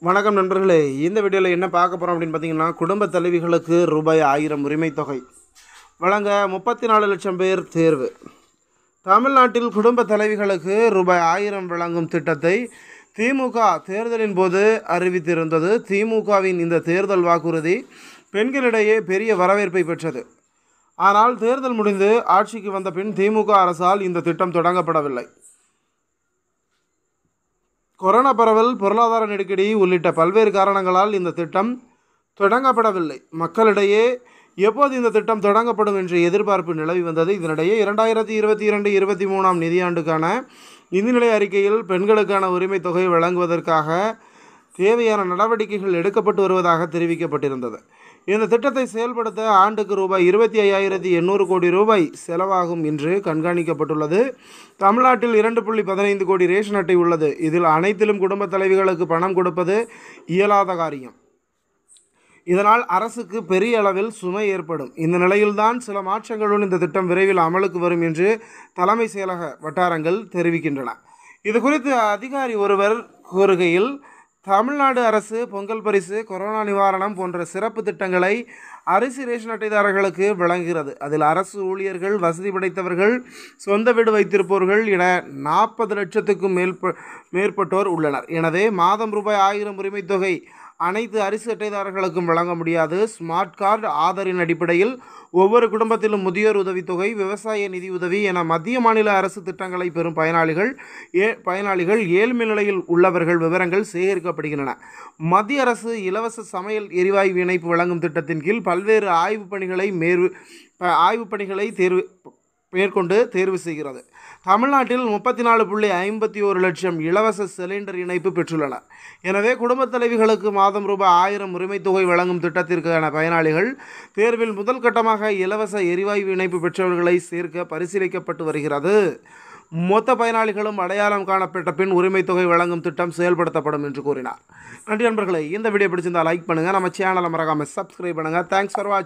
வணக்கம் நண்பர்களே இந்த வீடியோவில் என்ன பார்க்க போகிறோம் அப்படின்னு பார்த்தீங்கன்னா குடும்ப தலைவிகளுக்கு ரூபாய் ஆயிரம் உரிமைத் தொகை. வழங்க முப்பத்தி நாலு லட்சம் பேர் தேர்வு. தமிழ்நாட்டில் குடும்ப தலைவிகளுக்கு ரூபாய் ஆயிரம் வழங்கும் திட்டத்தை திமுக தேர்தலின் போது அறிவித்திருந்தது. திமுகவின் இந்த தேர்தல் வாக்குறுதி பெண்களிடையே பெரிய வரவேற்பை பெற்றது. ஆனால் தேர்தல் முடிந்து ஆட்சிக்கு வந்த பின் திமுக அரசால் இந்த திட்டம் தொடங்கப்படவில்லை. கொரோனா பரவல் பொருளாதார நெருக்கடி உள்ளிட்ட பல்வேறு காரணங்களால் இந்த திட்டம் தொடங்கப்படவில்லை. மக்களிடையே எப்போது இந்த திட்டம் தொடங்கப்படும் என்ற எதிர்பார்ப்பு நிலவி வந்தது? இதனிடையே இரண்டாயிரத்தி இருபத்தி இரண்டு இருபத்தி மூணாம் நிதியாண்டுக்கான நிதிநிலை அறிக்கையில் பெண்களுக்கான உரிமை தொகை வழங்குவதற்காக தேவையான நடவடிக்கைகள் எடுக்கப்பட்டு வருவதாக தெரிவிக்கப்பட்டிருந்தது. இந்த திட்டத்தை செயல்படுத்த ஆண்டுக்கு ரூபாய் இருபத்தி ஐயாயிரத்தி எண்ணூறு கோடி ரூபாய் செலவாகும் என்று கண்காணிக்கப்பட்டுள்ளது. தமிழ்நாட்டில் இரண்டு புள்ளி பதினைந்து கோடி ரேஷன் அட்டை உள்ளது. இதில் அனைத்திலும் குடும்ப தலைவிகளுக்கு பணம் கொடுப்பது இயலாத காரியம். இதனால் அரசுக்கு பெரிய அளவில் சுமை ஏற்படும். இந்த நிலையில்தான் சில மாற்றங்களுடன் இந்த திட்டம் விரைவில் அமலுக்கு வரும் என்று தலைமை செயலக வட்டாரங்கள் தெரிவிக்கின்றன. இது குறித்து அதிகாரி ஒருவர் கூறுகையில் தமிழ்நாடு அரசு பொங்கல் பரிசு கொரோனா நிவாரணம் போன்ற சிறப்பு திட்டங்களை அரிசி ரேஷன் அட்டைதாரர்களுக்கு வழங்குகிறது. அதில் அரசு ஊழியர்கள் வசதி படைத்தவர்கள் சொந்த வீடு வைத்திருப்பவர்கள் என நாற்பது லட்சத்துக்கும் மேற்ப மேற்பட்டோர் உள்ளனர். எனவே மாதம் ரூபாய் ஆயிரம் உரிமைத்தொகை அனைத்து அரிசி அட்டைதாரர்களுக்கும் வழங்க முடியாது. ஸ்மார்ட் கார்டு ஆதரின் அடிப்படையில் ஒவ்வொரு குடும்பத்திலும் முதியோர் உதவித்தொகை விவசாய நிதி உதவி என மத்திய மாநில அரசு திட்டங்களை பெறும் பயனாளிகள் ஏ பயனாளிகள் ஏழ்மை நிலையில் உள்ளவர்கள் விவரங்கள் சேகரிக்கப்படுகின்றன. மத்திய அரசு இலவச சமையல் எரிவாயு இணைப்பு வழங்கும் திட்டத்தின் கீழ் பல்வேறு ஆய்வுப் பணிகளை மேற்வு ஆய்வுப் பணிகளை தேர்வு மேற்கொண்டு தேர்வு செய்கிறது. தமிழ்நாட்டில் முப்பத்தி நாலு புள்ளி ஐம்பத்தி ஒரு லட்சம் இலவச சிலிண்டர் இணைப்பு பெற்றுள்ளனர். எனவே குடும்பத் தலைவிகளுக்கு மாதம் ரூபாய் ஆயிரம் உரிமைத் தொகை வழங்கும் திட்டத்திற்கான பயனாளிகள் தேர்வில் முதல் கட்டமாக இலவச எரிவாயு இணைப்பு பெற்றவர்களை சேர்க்க பரிசீலிக்கப்பட்டு வருகிறது. மொத்த பயனாளிகளும் அடையாளம் காணப்பட்ட பின் உரிமைத் தொகை வழங்கும் திட்டம் செயல்படுத்தப்படும் என்று கூறினார். நன்றி நண்பர்களே இந்த வீடியோ பிடிச்சிருந்தால் லைக் பண்ணுங்கள் நம்ம சேனலை மறக்காமல் சப்ஸ்கிரைப் பண்ணுங்கள் தேங்க்ஸ் ஃபார் வாட்சிங்